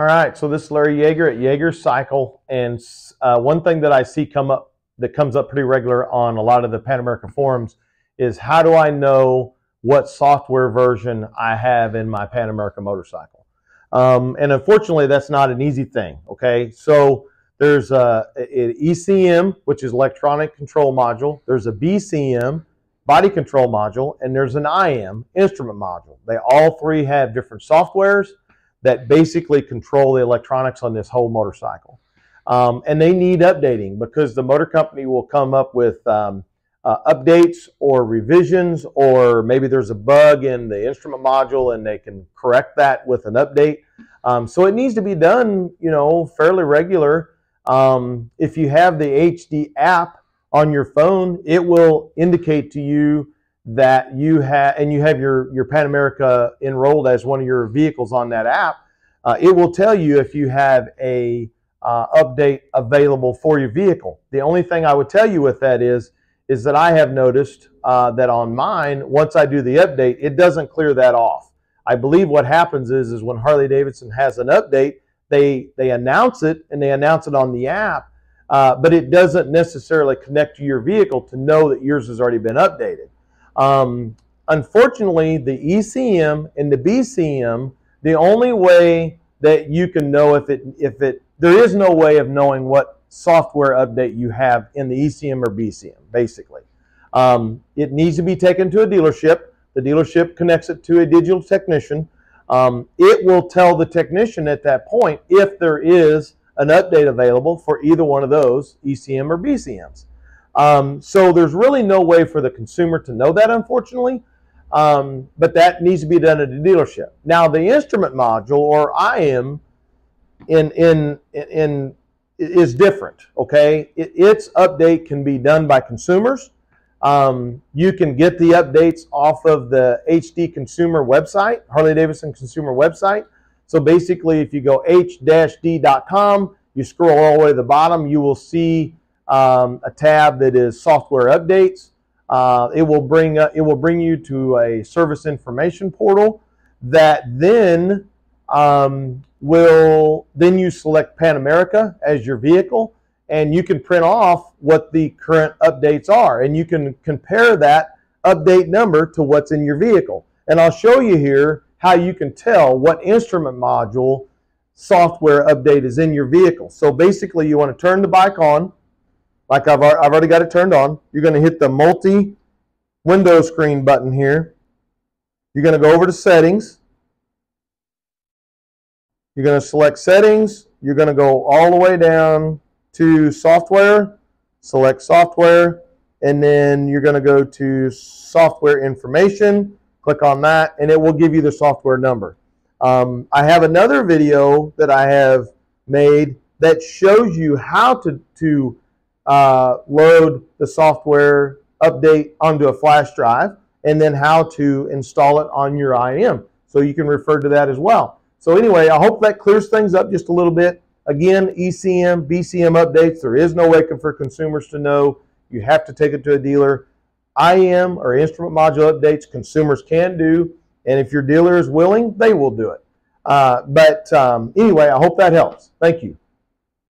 All right, so this is Larry Yeager at Yeager Cycle, and uh, one thing that I see come up that comes up pretty regular on a lot of the Pan America forums is how do I know what software version I have in my Pan America motorcycle? Um, and unfortunately, that's not an easy thing. Okay, so there's a, an ECM, which is electronic control module. There's a BCM, body control module, and there's an IM, instrument module. They all three have different softwares that basically control the electronics on this whole motorcycle. Um, and they need updating because the motor company will come up with um, uh, updates or revisions, or maybe there's a bug in the instrument module and they can correct that with an update. Um, so it needs to be done, you know, fairly regular. Um, if you have the HD app on your phone, it will indicate to you that you have, and you have your, your Pan America enrolled as one of your vehicles on that app, uh, it will tell you if you have a uh, update available for your vehicle. The only thing I would tell you with that is, is that I have noticed uh, that on mine, once I do the update, it doesn't clear that off. I believe what happens is, is when Harley Davidson has an update, they they announce it and they announce it on the app, uh, but it doesn't necessarily connect to your vehicle to know that yours has already been updated. Um, unfortunately, the ECM and the BCM, the only way that you can know if it, if it, there is no way of knowing what software update you have in the ECM or BCM, basically. Um, it needs to be taken to a dealership. The dealership connects it to a digital technician. Um, it will tell the technician at that point if there is an update available for either one of those, ECM or BCMs. Um, so there's really no way for the consumer to know that, unfortunately. Um, but that needs to be done at a dealership. Now, the instrument module or IM in in in is different. Okay, it, its update can be done by consumers. Um, you can get the updates off of the HD consumer website, Harley Davidson consumer website. So basically, if you go h-d.com, you scroll all the way to the bottom, you will see um, a tab that is software updates. Uh, it will bring uh, it will bring you to a service information portal that then um, will then you select Pan America as your vehicle and you can print off what the current updates are and you can compare that update number to what's in your vehicle. And I'll show you here how you can tell what instrument module software update is in your vehicle. So basically you want to turn the bike on like I've, I've already got it turned on. You're going to hit the multi window screen button here. You're going to go over to settings. You're going to select settings. You're going to go all the way down to software, select software, and then you're going to go to software information. Click on that, and it will give you the software number. Um, I have another video that I have made that shows you how to, to uh, load the software update onto a flash drive, and then how to install it on your IM. So you can refer to that as well. So anyway, I hope that clears things up just a little bit. Again, ECM, BCM updates, there is no way for consumers to know. You have to take it to a dealer. IM or instrument module updates, consumers can do. And if your dealer is willing, they will do it. Uh, but um, anyway, I hope that helps. Thank you.